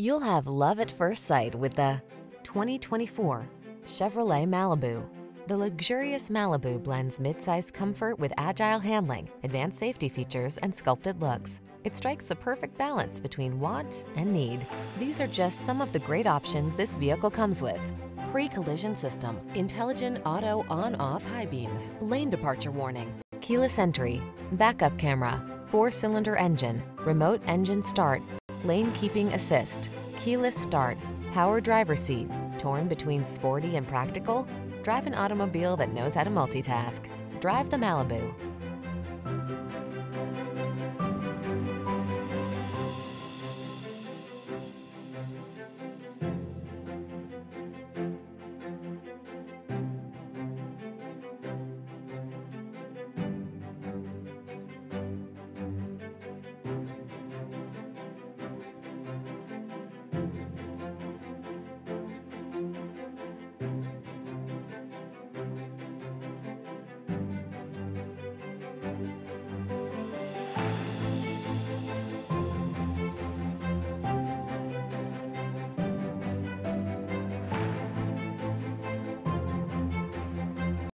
You'll have love at first sight with the 2024 Chevrolet Malibu. The luxurious Malibu blends midsize comfort with agile handling, advanced safety features, and sculpted looks. It strikes the perfect balance between want and need. These are just some of the great options this vehicle comes with. Pre-collision system, intelligent auto on-off high beams, lane departure warning, keyless entry, backup camera, four-cylinder engine, remote engine start, lane keeping assist, keyless start, power driver seat. Torn between sporty and practical? Drive an automobile that knows how to multitask. Drive the Malibu.